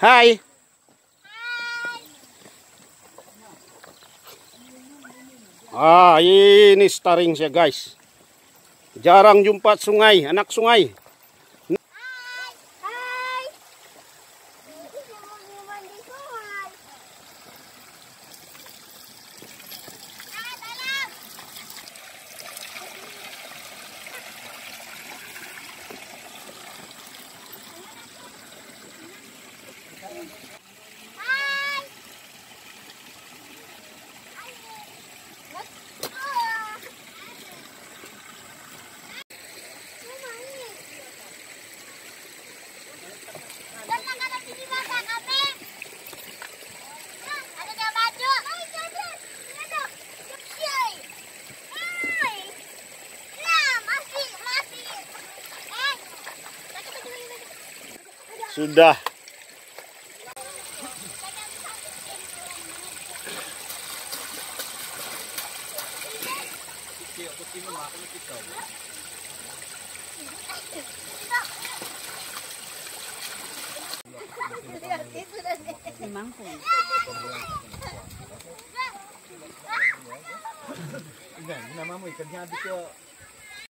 Hai. Ah, ini staring siya guys. Jarang jumpa sungai, anak sungai. Hai. Ini Sudah. Ini nama mo ikan niya dito